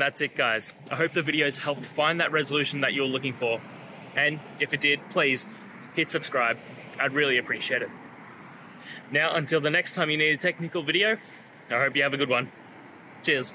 That's it, guys. I hope the videos helped find that resolution that you're looking for. And if it did, please hit subscribe. I'd really appreciate it. Now, until the next time you need a technical video, I hope you have a good one. Cheers.